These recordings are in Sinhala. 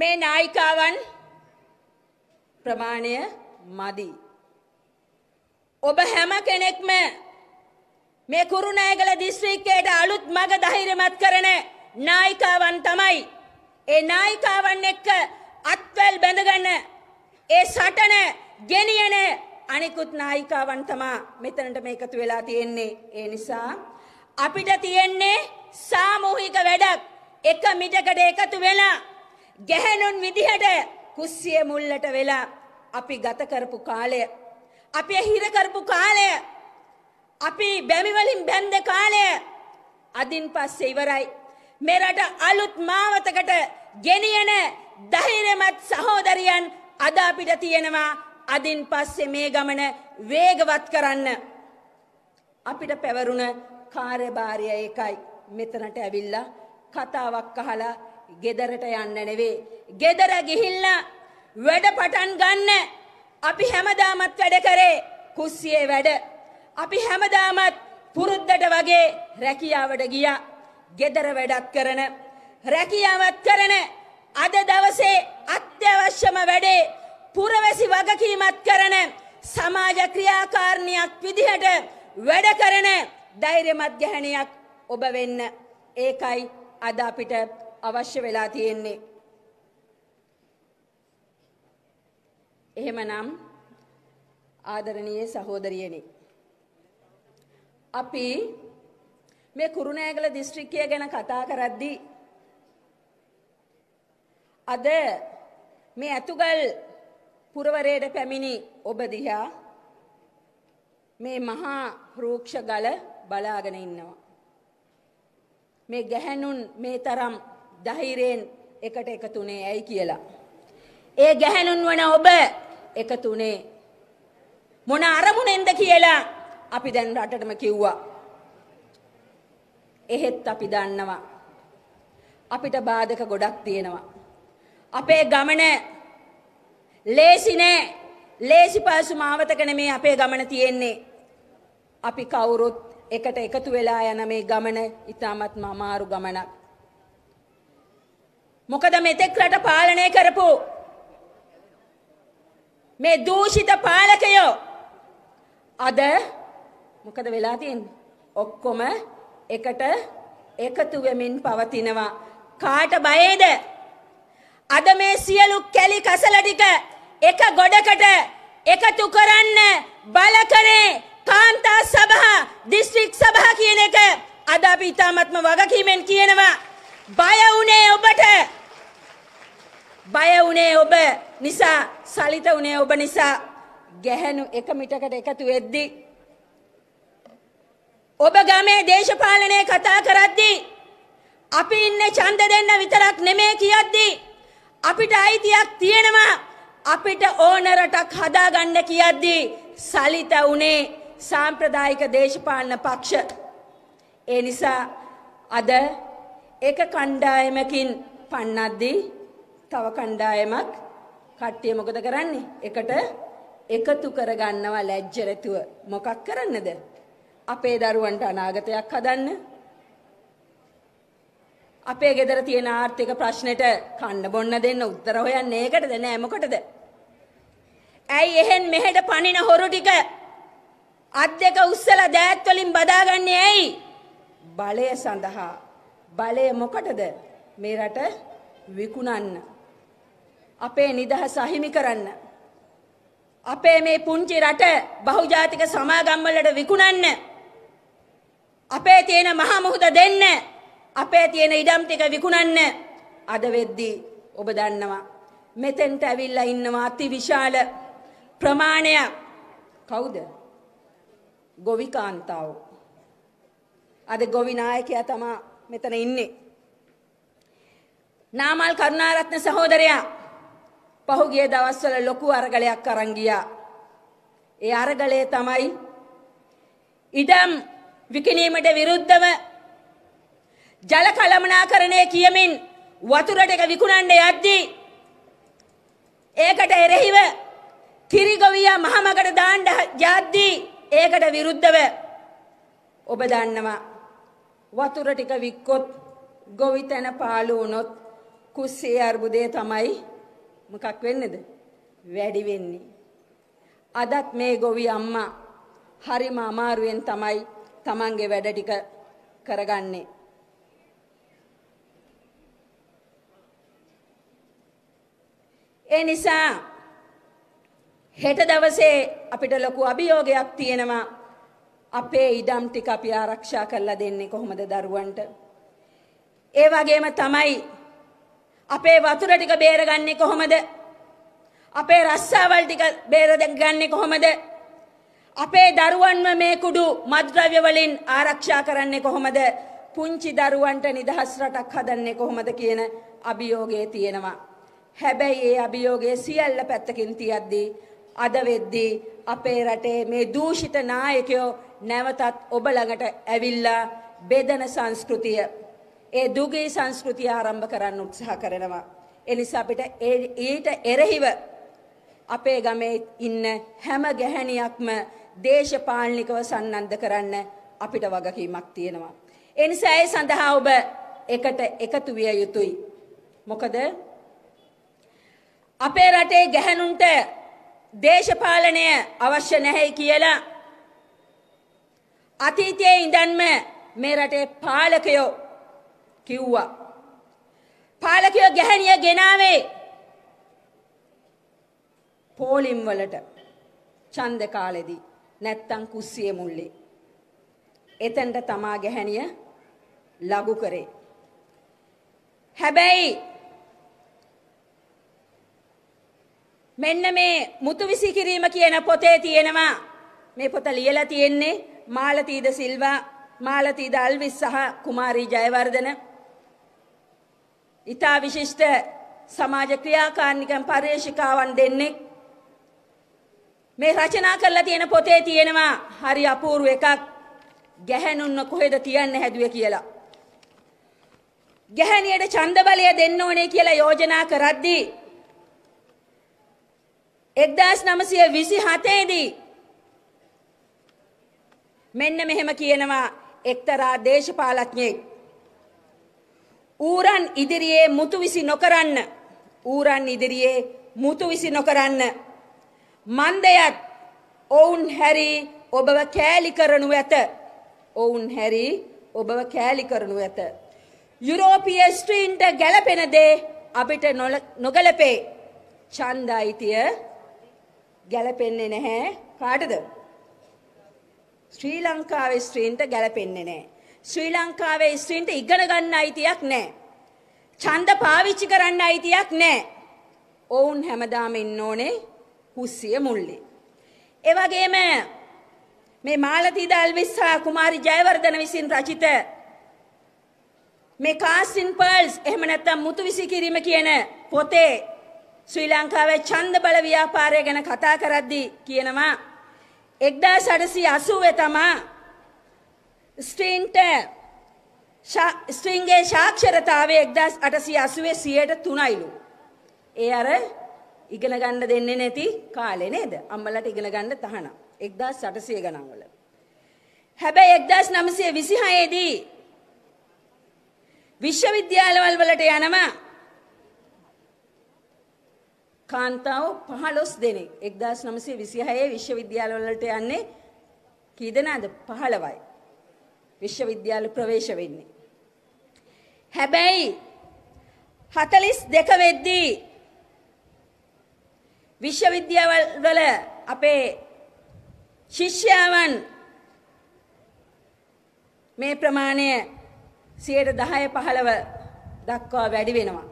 මේ නායිකාවන් ප්‍රමාණය මදි. ඔබ හැම කෙනෙක්ම මේ කුරුණෑගල දිස්ත්‍රික්කයට අලුත් මග ධෛර්යමත් කරන නායිකාවන් තමයි. ඒ නායිකාවන් එක්ක අත්වැල් බැඳගන්න ඒ සටන ගෙනියන අනිකුත් නායිකාවන් තමා මෙතනට මේකතු වෙලා තියෙන්නේ. ඒ නිසා අපිට තියෙන්නේ සාමූහික වැඩක් එක මිටකට එකතු වෙලා ගැහැණුන් විදිහට කුස්සිය මුල්ලට වෙලා අපි ගත කරපු කාලය අපි හිර කරපු කාලය අපි බැමිවලින් බැන්ද කාලය අදින් පස්සේ ඉවරයි. මෙරට අලුත් මාවතකට ගෙනියන ධෛර්යමත් සහෝදරියන් අද අපිට තියෙනවා. අදින් පස්සේ මේ ගමන වේගවත් කරන්න. අපිට පැවරුණ කාර්යභාරය ඒකයි. මෙතනට ඇවිල්ලා කතාවක් අහලා ගෙදරට යන්න නෙවේ. ගෙදර ගිහිල්ලා වැඩ පටන් ගන්න අපි හැමදාමත් වැඩ කරේ කුස්සියේ වැඩ. අපි හැමදාමත් පුරුද්දට වගේ රැකියාවට ගියා. ගෙදර වැඩක් කරන රැකියාවත් කරන අද දවසේ අත්‍යවශ්‍යම වැඩේ පුරවැසි වගකීමත් කරන සමාජ ක්‍රියාකාරණයක් විදිහට වැඩ කරන ධෛර්යමත් ගැහණියක් ඔබ වෙන්න ඒකයි අද අපිට අවශ්‍ය වෙලා තියෙන්නේ. එහෙමනම් ආදරණීය සහෝදරියනි. අපි මේ කුරුණෑගල දිස්ත්‍රික්කය ගැන කතා කරද්දී අද මේ ඇතුගල් පුරවරයට පැමිණි ඔබ දිහා මේ මහා රූක්ෂ ගල බලාගෙන ඉන්නවා. මේ ගැහැණුන් මේ තරම් ධෛර්යයෙන් එකට එකතුනේ ඇයි කියලා. ඒ ගැහැණුන් වන ඔබ එකතුනේ මොන අරමුණෙන්ද කියලා අපි දැන් රටටම කිව්වා. එහෙත් අපි දන්නවා. අපිට බාධක ගොඩක් තියෙනවා. අපේ ගමන ලේසි නෑ ලේසි පාසු මාවතක නෙමේ අපේ ගමන තියෙන්නේ. අපි කවුරුත් එකට එකතු වෙලා යන මේ ගමන ඉතාමත්ම අමාරු ගමනක්. මොකද මෙතෙක් රට පාලනය කරපු මේ දූෂිත පාලකයෝ අද මොකද වෙලා තියෙන්නේ? ඔක්කොම එකට එකතු වෙමින් පවතිනවා. කාට බයේද? අද මේ සියලු කැලි කසල ටික එක ගොඩකට එකතු කරන්න බල කරේ කාන්තා සභා දිස්ත්‍රික් සභා කියන එක අද අපි ඉතාමත්ම වගකීමෙන් කියනවා බය වුණේ ඔබට? බය වුණේ ඔබ නිසා සලිත වුණේ ඔබ නිසා ගැහැණු එක මිටකට එකතු වෙද්දී ඔබ ගමේ දේශපාලනය කතා කරද්දී අපි ඉන්නේ ඡන්ද දෙන්න විතරක් නෙමේ කියද්දී අපිට අයිතියක් තියෙනවා. අපිට ඕන රටක් හදාගන්න කියද්දී සලිත වුණේ සාම්ප්‍රදායික දේශපාලන පක්ෂ. ඒ නිසා අද එක කණ්ඩායමකින් පන්නද්දී තව කණ්ඩායමක් කට්ටිය මොකද කරන්නේ? එකට එකතු කරගන්නවා ලැජ්ජරතුව. මොකක් කරන්නද? අපේ දරුවන්ට අනාගතයක් හදන්න. අපේ ගෙදර තියෙන ආර්ථික ප්‍රශ්නෙට කන්න බොන්න දෙන්න උත්තර හොයන්නේ. ඒකටද නෑ. මොකටද? ඇයි එහෙන් මෙහෙට පනින හොරු ටික අත් දෙක උස්සලා දෑත් වලින් බදාගන්නේ ඇයි? බලය සඳහා. බලය මොකටද? මේ රට විකුණන්න. අපේ නිදහස අහිමි කරන්න. අපේ මේ පුංචි රට බහුජාතික සමාගම් වලට විකුණන්න. අපේ තියෙන මහ මුහුද දෙන්න. අපේ තියෙන ඉඩම් ටික විකුණන්න. අද වෙද්දී ඔබ දන්නවා. මෙතෙන්ට ඇවිල්ලා ඉන්නවා අති විශාල ප්‍රමාණයක් කවුද? ගොවි කාන්තාව අද ගොවි නායකයා තමා මෙතන ඉන්නේ. නාමල් කරුණාරත්න සහෝදරයා පහුගිය දවස්වල ලොකු අරගලයක් අරන් ගියා. ඒ අරගලය තමයි ඉඩම් විකිණීමට විරුද්ධව ජල කළමනාකරණය කියමින් වතුරට එක විකුණන්න යද්දී ඒකට එරෙහිව කිරිගොවියා මහමගට දාන්න යද්දී ඒකට විරුද්ධව ඔබ දන්නවා. වතුර ටික වික්කොත් ගොවිතැන පාළු වුණොත් කුස්සේ අර්බුදය තමයි මොකක් වෙන්නේද? වැඩි වෙන්නේ. අදත් මේ ගොවි අම්මා හරිම අමාරුවෙන් තමයි තමන්ගේ වැඩ ටික කරගන්නේ. ඒ නිසා හෙට දවසේ අපිට ලොකු අභියෝගයක් තියෙනවා අපේ ඉඩම් ටික අපි ආරක්ෂා කරලා දෙන්නේ කොහොමද දරුවන්ට? ඒ වගේම තමයි අපේ වතුර ටික බේරගන්නේ කොහොමද? අපේ රස්සාවල් ටික බේරගන්නේ කොහොමද? අපේ දරුවන්ව මේ කුඩු මත්ද්‍රව්‍ය වලින් ආරක්ෂා කරන්නේ කොහොමද? පුංචි දරුවන්ට නිදහස් රටක් හදන්නේ කොහොමද කියන අභියෝගය තියෙනවා. හැබැයි ඒ අභියෝගය සියල්ල පැත්තකින් තියද්දී අද වෙද්දී අපේ රටේ මේ දූෂිත නායකයෝ නැවතත් ඔබ ළඟට ඇවිල්ලා බෙදන සංස්කෘතිය ඒ දුගී සංස්කෘතිය ආරම්භ කරන්න උත්සාහ කරනවා. එනිසා අපිට ඊට එරෙහිව අපේ ගමේ ඉන්න හැම ගැහැණියක්ම දේශපාලනිකව සන්නද්ධ කරන්න අපිට වගකීමක් තියෙනවා. එනිසා ඒ සඳහා ඔබ එකට එකතු විය යුතුයි. මොකද අපේ රටේ ගැහැණුන්ට දේශපාලනය අවශ්‍ය නැහැ කියලා අතීතයේ ඉඳන්ම මේ රටේ පාලකයෝ කිව්වා. පාලකයෝ ගැහැණිය ගෙනාවේ පෝලිම් වලට ඡන්ද කාලෙදී නැත්තම් කුස්සියේ මුල්ලේ. එතෙන්ට තමා ගැහැණිය ලඝු කරේ. හැබැයි මෙන්න මේ මුතු විසි කිරීම කියන පොතේ තියෙනවා මේ පොත ලියලා තියෙන්නේ මාලතීද සිල්වා මාලතීද අල්විස් සහ කුමාරී ජයවර්ධන. ඉතා විශිෂ්ට සමාජ ක්‍රියාකාරනිකම් පර්යේෂිකාවන් දෙන්නෙක්. මේ රචනා කරලා තියෙන පොතේ තියෙනවා හරි අපූර්ව එකක්. ගැහැණුන්න කොහෙද තියන්න හැදුවේ කියලා. ගැහැණියට ඡන්ද බලය දෙන්න ඕනේ කියලා යෝජනා කරද්දී 1927 දී මෙන්න මෙහෙම කියනවා එක්තරා දේශපාලඥයෙක්. ඌරන් ඉදිරියේ මුතු විසි නොකරන්න. ඌරන් ඉදිරියේ මුතු විසි නොකරන්න. මන්දයත් ඔවුන් හැරි ඔබව කෑලි කරනු ඇත. ඔවුන් හැරි ඔබව කෑලි කරනු ඇත. යුරෝපිය ස්ට්‍රීන්ට ගැලපෙන දේ අපිට නොගැලපේ. ඡන්ද අයිතිය ගැලපෙන්නේ නැහැ. කාටද? ශ්‍රී ලංකාවේ ස්ත්‍රීන්ට ගැලපෙන්නේ නැහැ. ශ්‍රී ලංකාවේ ස්ත්‍රීන්ට ඉගෙන ගන්න අයිතියක් නැහැ. ඡන්ද පාවිච්චි කරන්න අයිතියක් නැහැ. ඔවුන් හැමදාම ඉන්න ඕනේ හුස්සිය මුල්ලේ. ඒ වගේම මේ මාලතී දල්විස් සහ කුමාරි ජයවර්ධන විසින් රචිත මේ කාස්ටින් පර්ල්ස් එහෙම නැත්නම් මුතු විසි කිරීම කියන පොතේ ශ්‍රී ලංකාවේ ඡන්ද බල ව්‍යාපාරය ගැන කතා කරද්දී කියනවා එක්දා සඩසි අසුවේ තමා ස්ට්‍රීන්ට ස්ට්‍රීන්ගේ ශාක්ෂරතාවය එක්දස් අටසි අසුවේ සියයට තුනයිලු. ඒ අර ඉගෙන ගන්න දෙන්නේ නැති කාලේ නේද අම්මලට ඉගෙන ගන්න තහනම් එක්දස් සටසිය ගණන්වල. හැබැයි එක්දස් නමසය විසිහයේදී විශ්වවිද්‍යාලවල් වලට යනවා කාන්තාව පහළොස් දෙනෙක් එක්දස් නමසේ විසිහයේ විශ්වවිද්‍යාලවලට යන්නේ කීදනාද පහළවයි විශ්වවිද්‍යාල ප්‍රවේශ වෙන්නේ. හැබැයි හතලිස් දෙක වෙද්දී විශ්වවිද්‍යාවල අපේ ශිෂ්‍යාවන් මේ ප්‍රමාණය සියයට දහය පහළව දක්වා වැඩි වෙනවා.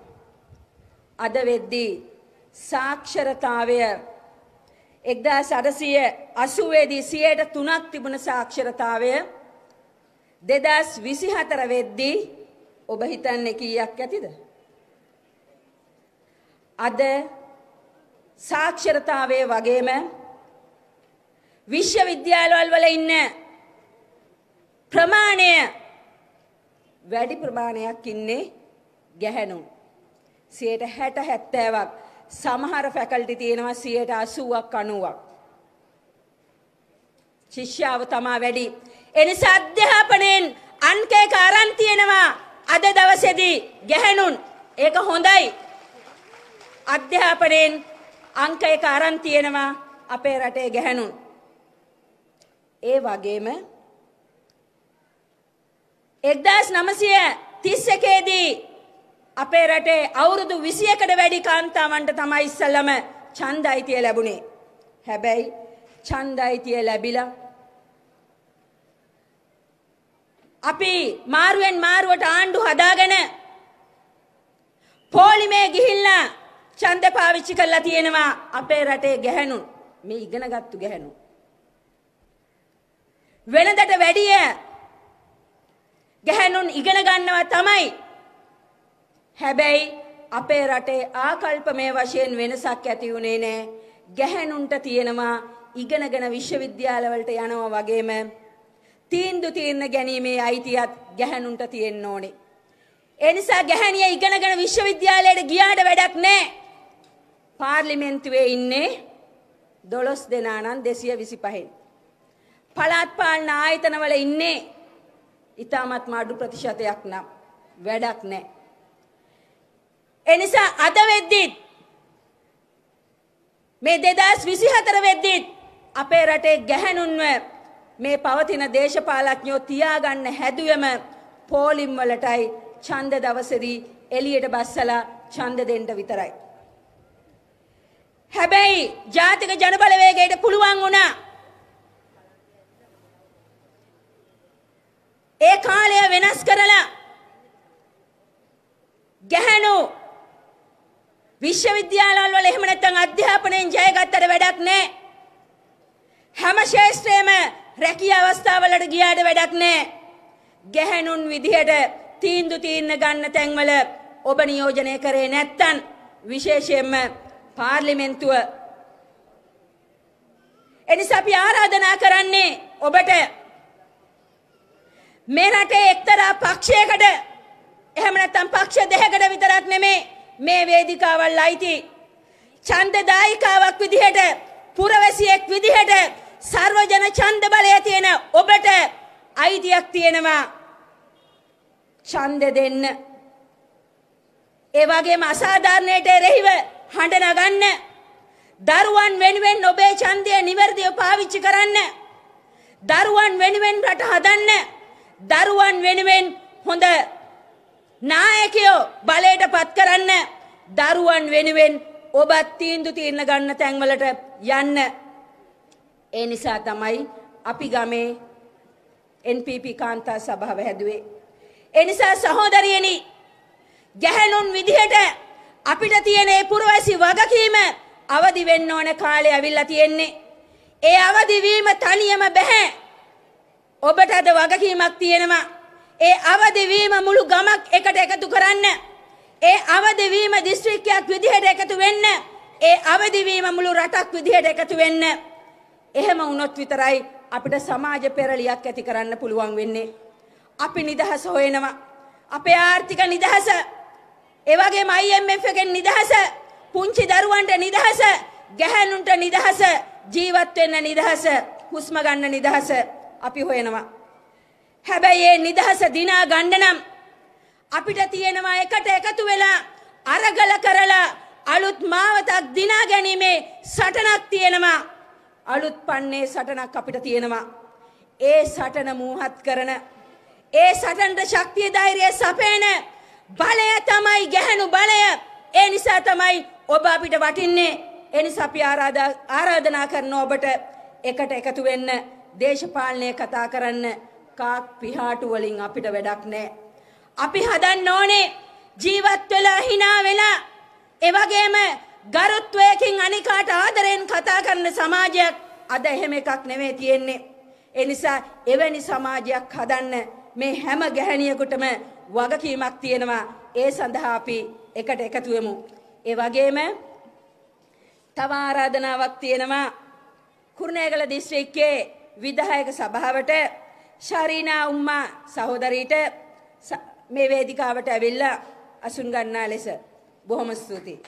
අද වෙද්දී සාක්ෂරතාවය එක්දා සඩසිය අසුවේදී සියයට තුනක් තිබුණ සාක්ෂරතාවය දෙදස් විසිහතර වෙද්දී ඔබ හිතන්න කීයක් ඇතිද. අද සාක්ෂරතාවය වගේම විශ්වවිද්‍යාලවල් වල ඉන්න ප්‍රමාණය වැඩි ප්‍රමාණයක් ඉන්නේ ගැහැණුන්. සියයට හැට හැත්තෑවක් සමහර ෆැකල්ටි තියෙනවා සියයට අසුවක් අනුවක්. ශිෂ්‍යාව තමා වැඩි. එනිසා අධ්‍යාපනයෙන් අන්කේක අරන් තියෙනවා අද දවසේදී ගැහැණුන් ඒක හොඳයි. අධ්‍යාපනයෙන් අංක එක අරන් තියෙනවා අපේ රටේ ගැහැණුන්. ඒ වගේම එක්දස් නමසය තිස්ස එකේදී අපේ රටේ අවුරුදු විසියකට වැඩි කාන්තාවන්ට තමයි ඉස්සල්ලම ඡන්ද අයිතිය ලැබුණේ. හැබැයි ඡන්ද අයිතිය ලැබිලා අපි මාරුවෙන් මාරුවට ආණ්ඩු හදාගෙන පෝලිමේ ගිහිල්ලා ඡන්ද පාවිච්චි කරලා තියෙනවා අපේ රටේ ගැහැණුන් මේ ඉගෙනගත්තු ගැහැණුන් වෙනදට වැඩිය ගැහැණුන් ඉගෙන ගන්නවා තමයි හැබැයි අපේ රටේ ආකල්පමය වශයෙන් වෙනසක් ඇති වුණේ නෑ ගැහැණුන්ට තියෙනවා ඉගෙනගෙන විශ්වවිද්‍යාලවලට යනවා වගේම තීන්දු තීරණ ගැනීමේ අයිතියත් ගැහැණුන්ට තියෙන්න ඕනේ. ඒ නිසා ගැහැණිය ඉගෙනගෙන විශ්වවිද්‍යාලයට ගියාට වැඩක් නැහැ. පාර්ලිමේන්තුවේ ඉන්නේ 12 දෙනා නම් 225න්. පළාත් පාලන ආයතනවල ඉන්නේ ඊටමත් මාඩු ප්‍රතිශතයක් නම් වැඩක් නැහැ. ඒ නිසා අද වෙද්දිත් මේ 2024 වෙද්දිත් අපේ රටේ ගැහැණුන්ව මේ පවතින දේශපාලඥයෝ තියාගන්න හැදුවම පෝලිම් වලටයි ඡන්ද දවසේදී එළියට බස්සලා ඡන්ද දෙන්න විතරයි. හැබැයි ජාතික ජනබලවේගයට පුළුවන් වුණා ඒ කාලය වෙනස් කරලා ගැහැණු විශ්වවිද්‍යාලවල වල එහෙම නැත්නම් අධ්‍යාපනයෙන් ජයගත්තට වැඩක් නැහැ. හැම ශාස්ත්‍රයේම රැකිය අවස්ථාවලට ගියාට වැඩක් නැහැ. ගැහැණුන් විදිහට තීන්දුව තීරණ ගන්න තැන්වල ඔබ නියෝජනය කරේ නැත්තම් විශේෂයෙන්ම පාර්ලිමේන්තුව එනිසා අපි ආරාධනා කරන්නේ ඔබට මේ රටේ එක්තරා පක්ෂයකට එහෙම නැත්නම් පක්ෂ දෙකකට විතරක් නෙමේ මේ වේදිකාවල් අයිති. ඡන්දදායිකාවක් විදිහට පුරවැසියෙක් විදිහට සර්වජන ඡන්ද බලය තියෙන ඔබට අයිතියක් තියෙනවා. ඡන්ද දෙන්න. ඒ වගේම අසාධාරණයට එරෙහිව හඬ නගන්න. දරුවන් වෙනුවෙන් ඔබේ ඡන්දය නිවැරදිව පාවිච්චි කරන්න. දරුවන් වෙනුවෙන් රට හදන්න. දරුවන් වෙනුවෙන් හොඳ නායකයෝ බලයට පත් කරන්න දරුවන් වෙනුවෙන් ඔබත් තීන්දු තීරණ ගන්න තැන්වලට යන්න ඒ නිසා තමයි අපි ගමේ NPP කාන්තා සභාව හැදුවේ. ඒ නිසා සහෝදරියනි ගැහැණුන් විදිහට අපිට තියෙන ඒ පුරවැසි වගකීම අවදි වෙන්න ඕන කාලේ ඇවිල්ලා තියෙන්නේ. ඒ අවදි වීම තනියම බෑ. ඔබට අද වගකීමක් තියෙනවා. ඒ අවදි වීම මුළු ගමක් එකට එකතු කරන්න. ඒ අවදි වීම දිස්ත්‍රික්කයක් විදිහට එකතු වෙන්න. ඒ අවදි වීම මුළු රටක් විදිහට එකතු වෙන්න. එහෙම වුණොත් විතරයි අපිට සමාජ පෙරලියක් ඇති කරන්න පුළුවන් වෙන්නේ. අපි නිදහස හොයනවා. අපේ ආර්ථික නිදහස, ඒ වගේම IMF එකෙන් නිදහස, පුංචි දරුවන්ට නිදහස, ගැහැණුන්ට නිදහස, ජීවත් වෙන්න නිදහස, හුස්ම ගන්න නිදහස අපි හොයනවා. හැබැයි ඒ නිදහස දිනා ගන්න නම් අපිට තියෙනවා එකට එකතු වෙලා අරගල කරලා අලුත් මාවතක් දිනා ගැනීමේ සටනක් තියෙනවා. අලුත් පන්නේ සටනක් අපිට තියෙනවා. ඒ සටන මූහත් කරන ඒ සටනට ශක්තිය ධෛර්යය සපයන බලය තමයි ගැහැණු බලය. ඒ නිසා තමයි ඔබ අපිට වටින්නේ. ඒ නිසා අපි ආරාධනා කරන ඔබට එකට එකතු වෙන්න දේශපාලනය කතා කරන්න කාක් පිහාටු වලින් අපිට වැඩක් නැහැ. අපි හදන්න ඕනේ ජීවත් වෙලා hina වෙලා ඒ වගේම ගරුත්වයකින් අනිකාට ආදරෙන් කතා කරන සමාජයක් අද එහෙම එකක් නෙවෙයි තියෙන්නේ. ඒ නිසා එවැනි සමාජයක් හදන්න මේ හැම ගැහණියෙකුටම වගකීමක් තියෙනවා. ඒ සඳහා අපි එකට එකතු වෙමු. ඒ වගේම තව ආරාධනාවක් තියෙනවා කුරුණෑගල දිස්ත්‍රික්කයේ විධායක සභාවට ශරීනා උම්මා සහෝදරීට මේ වේදිකාවට ඇවිල්ලා අසුන් ගන්නා ලෙස බොහොම ස්තුතියි.